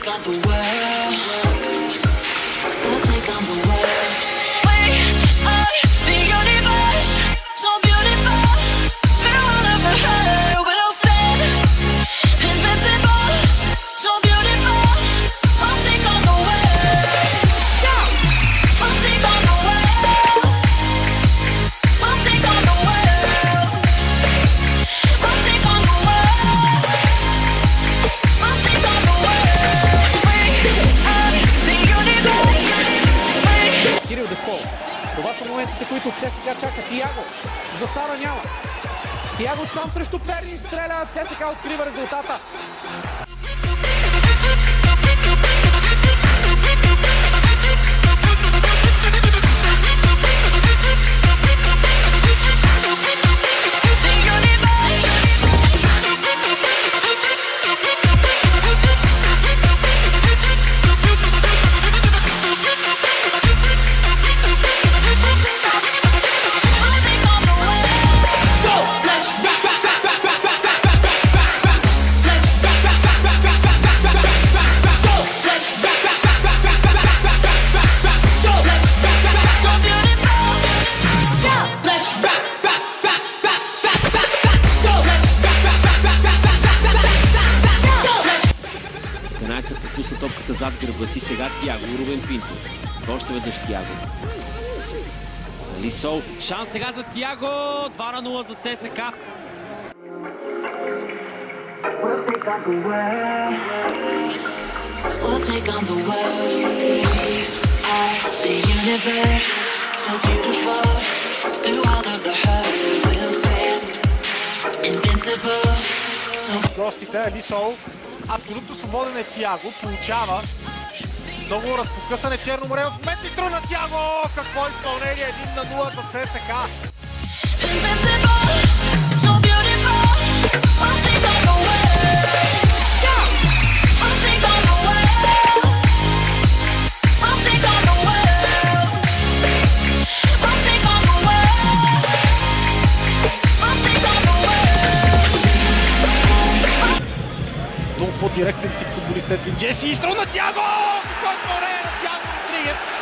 look at the world. Моментите, които ЦСКА чака. Тияго. За Сара няма. Тияго сам срещу Перни стреля. ЦСКА открива резултата. Канадцът пропусна топката зад гърба си. Сега Тяго. Рубен Пинто. Още веднъж Тяго. Лисол. Шанс сега за Тяго. 2 на 0 за ЦСК. We'll take on the world. We are the universe, so beautiful. Through all of the hurt, we'll stand invincible. So гостите Лисол. Абсолютно свободен е Тиаго. Получава много разпокъсане Черно море. В момента и трудна Тиаго! Какво изпълнение? 1 на 0 за ЦСК. по-директен тип футболист Едвин Джеси. Изстрел на Тяго! Какво е на Тяго Родригес?